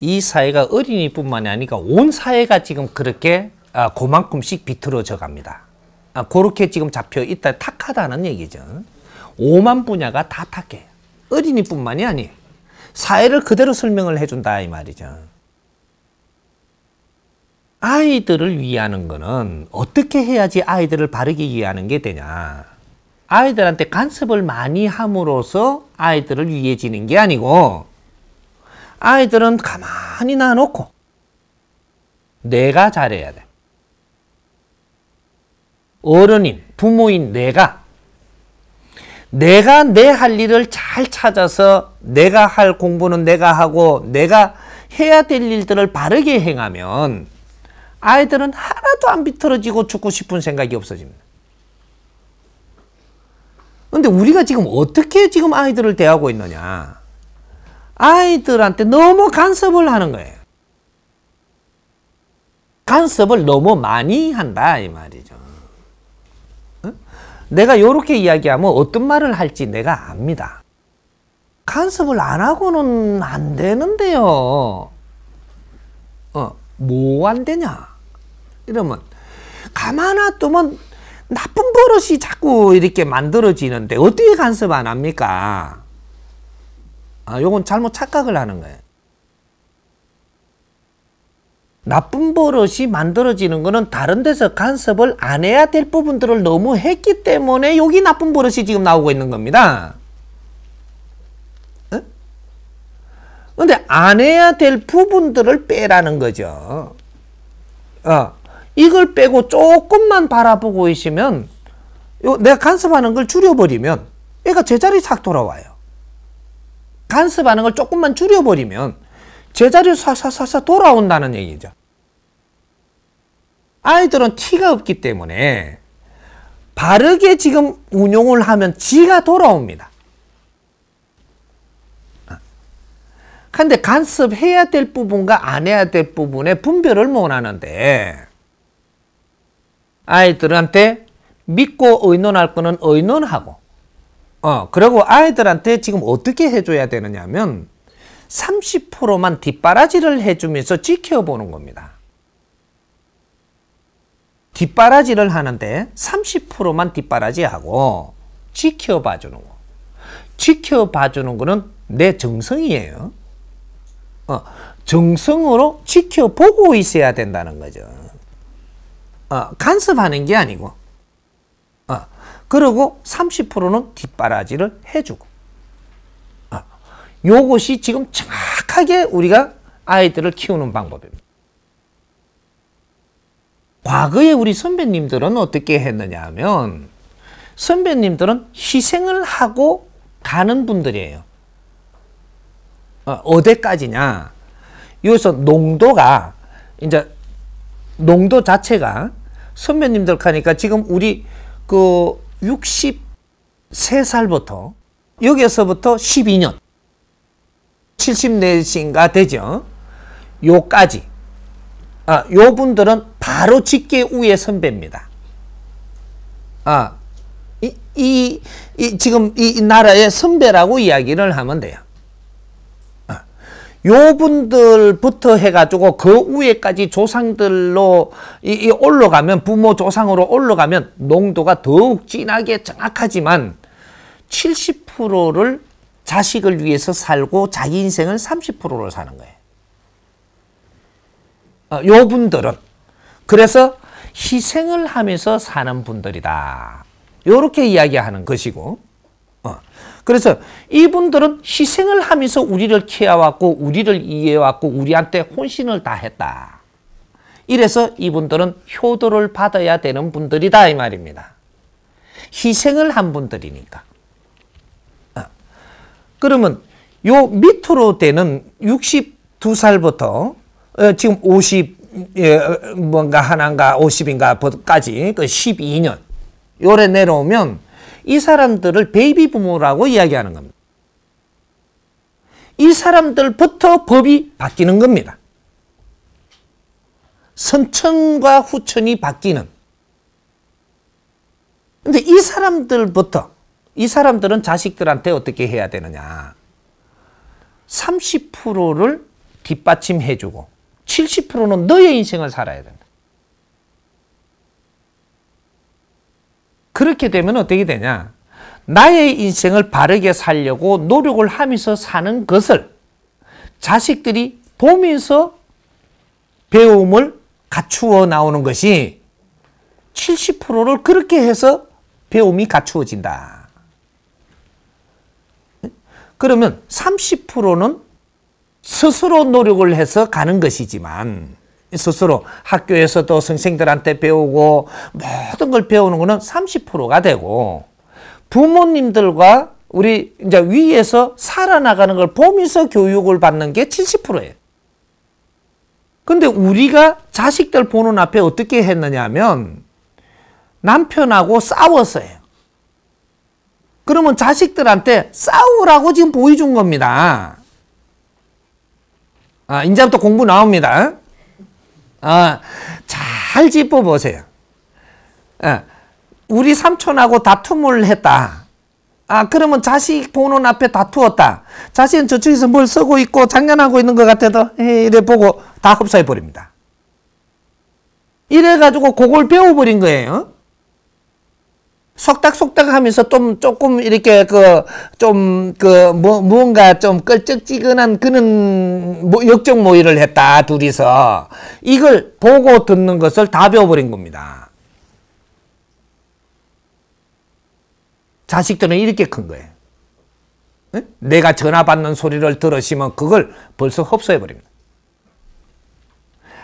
이 사회가 어린이뿐만이 아니라 온 사회가 지금 그렇게 아, 그만큼씩 비틀어져 갑니다. 아, 그렇게 지금 잡혀 있다 탁하다는 얘기죠. 5만 분야가 다 탁해. 어린이뿐만이 아니 사회를 그대로 설명을 해준다 이 말이죠. 아이들을 위하는 거는 어떻게 해야지 아이들을 바르게 이해하는 게 되냐. 아이들한테 간섭을 많이 함으로써 아이들을 위해지는 게 아니고 아이들은 가만히 놔놓고 내가 잘해야 돼. 어른인, 부모인 내가 내가 내 할 일을 잘 찾아서 내가 할 공부는 내가 하고 내가 해야 될 일들을 바르게 행하면 아이들은 하나도 안 비틀어지고 죽고 싶은 생각이 없어집니다. 근데 우리가 지금 어떻게 지금 아이들을 대하고 있느냐? 아이들한테 너무 간섭을 하는 거예요. 간섭을 너무 많이 한다 이 말이죠. 내가 이렇게 이야기하면 어떤 말을 할지 내가 압니다. 간섭을 안 하고는 안 되는데요. 어, 뭐 안 되냐? 이러면 가만 놔두면 나쁜 버릇이 자꾸 이렇게 만들어지는데 어떻게 간섭 안 합니까? 아, 요건 잘못 착각을 하는 거예요. 나쁜 버릇이 만들어지는 것은 다른 데서 간섭을 안 해야 될 부분들을 너무 했기 때문에 여기 나쁜 버릇이 지금 나오고 있는 겁니다. 근데 안 해야 될 부분들을 빼라는 거죠. 어, 이걸 빼고 조금만 바라보고 있으면 요, 내가 간섭하는 걸 줄여버리면 얘가 제자리 싹 돌아와요. 간섭하는 걸 조금만 줄여버리면 제자리로 사사사사 돌아온다는 얘기죠. 아이들은 티가 없기 때문에 바르게 지금 운용을 하면 지가 돌아옵니다. 근데 간섭해야 될 부분과 안 해야 될 부분에 분별을 못 하는데 아이들한테 믿고 의논할 거는 의논하고 어 그리고 아이들한테 지금 어떻게 해줘야 되느냐면 30%만 뒷바라지를 해주면서 지켜보는 겁니다. 뒷바라지를 하는데 30%만 뒷바라지하고 지켜봐 주는 거. 지켜봐 주는 거는 내 정성이에요. 어, 정성으로 지켜보고 있어야 된다는 거죠. 어, 간섭하는 게 아니고. 어, 그리고 30%는 뒷바라지를 해주고. 어, 요것이 지금 정확하게 우리가 아이들을 키우는 방법입니다. 과거에 우리 선배님들은 어떻게 했느냐 하면 선배님들은 희생을 하고 가는 분들이에요. 어, 디까지냐 여기서 농도가 이제 농도 자체가 선배님들 하니까 지금 우리 그 63살부터 여기서부터 12년 70내신가 되죠. 요까지 아, 요 분들은 바로 직계 우의 선배입니다. 아, 이, 이, 이 지금 이 나라의 선배라고 이야기를 하면 돼요. 아, 요 분들부터 해가지고 그 위에까지 조상들로 이, 이 올라가면 부모 조상으로 올라가면 농도가 더욱 진하게 정확하지만 70%를 자식을 위해서 살고 자기 인생을 30%로 사는 거예요. 어, 요 분들은 그래서 희생을 하면서 사는 분들이다. 이렇게 이야기하는 것이고, 어, 그래서 이분들은 희생을 하면서 우리를 키워왔고, 우리를 이해해왔고, 우리한테 혼신을 다했다. 이래서 이분들은 효도를 받아야 되는 분들이다 이 말입니다. 희생을 한 분들이니까. 어, 그러면 요 밑으로 되는 62살부터 어, 지금 50 예, 뭔가 하나인가 50인가까지 그 12년 요래 내려오면 이 사람들을 베이비 부모라고 이야기하는 겁니다. 이 사람들부터 법이 바뀌는 겁니다. 선천과 후천이 바뀌는. 근데 이 사람들부터 이 사람들은 자식들한테 어떻게 해야 되느냐. 30%를 뒷받침해주고 70%는 너의 인생을 살아야 된다. 그렇게 되면 어떻게 되냐? 나의 인생을 바르게 살려고 노력을 하면서 사는 것을 자식들이 보면서 배움을 갖추어 나오는 것이 70%를 그렇게 해서 배움이 갖추어진다. 그러면 30%는 스스로 노력을 해서 가는 것이지만 스스로 학교에서도 선생들한테 배우고 모든 걸 배우는 것은 30%가 되고 부모님들과 우리 이제 위에서 살아나가는 걸 보면서 교육을 받는 게 70%예요. 근데 우리가 자식들 보는 앞에 어떻게 했느냐 하면 남편하고 싸웠어요. 그러면 자식들한테 싸우라고 지금 보여준 겁니다. 아, 이제부터 공부 나옵니다. 아, 잘 짚어보세요. 아, 우리 삼촌하고 다툼을 했다. 아, 그러면 자식 보는 앞에 다투었다. 자식은 저쪽에서 뭘 쓰고 있고 장난하고 있는 것 같아도 이래 보고 다 흡수해 버립니다. 이래가지고 그걸 배워버린 거예요. 속닥속닥 하면서 좀 조금 이렇게 그 좀 그 뭐 무언가 좀 끌쩍지근한 그런 뭐 역적 모의를 했다 둘이서 이걸 보고 듣는 것을 다 배워버린 겁니다. 자식들은 이렇게 큰 거예요. 네? 내가 전화 받는 소리를 들으시면 그걸 벌써 흡수해 버립니다.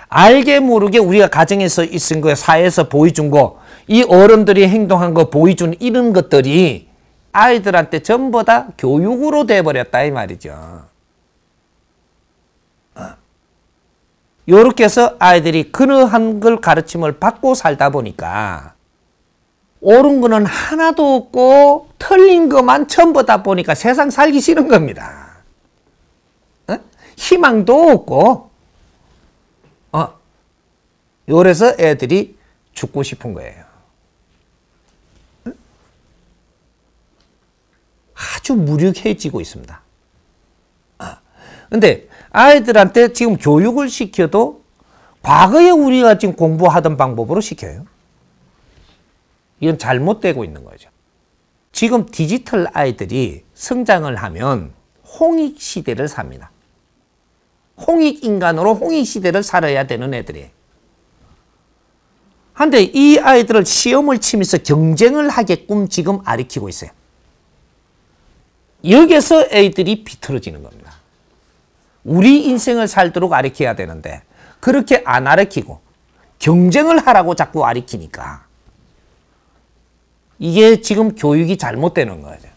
알게 모르게 우리가 가정에서 있은 거, 사회에서 보여준 거, 이 어른들이 행동한 거 보여준 이런 것들이 아이들한테 전부 다 교육으로 돼버렸다 이 말이죠. 이렇게 해서 아이들이 그러한 걸 가르침을 받고 살다 보니까 옳은 거는 하나도 없고 틀린 것만 전부 다 보니까 세상 살기 싫은 겁니다. 어? 희망도 없고 어. 요래서 애들이 죽고 싶은 거예요. 아주 무력해지고 있습니다. 아, 근데 아이들한테 지금 교육을 시켜도 과거에 우리가 지금 공부하던 방법으로 시켜요. 이건 잘못되고 있는 거죠. 지금 디지털 아이들이 성장을 하면 홍익 시대를 삽니다. 홍익 인간으로 홍익 시대를 살아야 되는 애들이. 한데 이 아이들을 시험을 치면서 경쟁을 하게끔 지금 아리키고 있어요. 여기서 애들이 비틀어지는 겁니다. 우리 인생을 살도록 아리켜야 되는데 그렇게 안 아리키고 경쟁을 하라고 자꾸 아리키니까 이게 지금 교육이 잘못되는 거죠.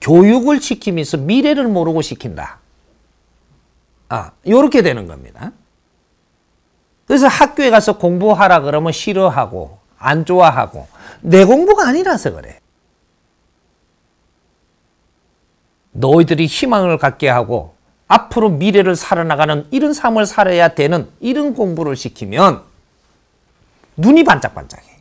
교육을 시키면서 미래를 모르고 시킨다. 아, 요렇게 되는 겁니다. 그래서 학교에 가서 공부하라 그러면 싫어하고 안 좋아하고 내 공부가 아니라서 그래. 너희들이 희망을 갖게 하고 앞으로 미래를 살아나가는 이런 삶을 살아야 되는 이런 공부를 시키면 눈이 반짝반짝해.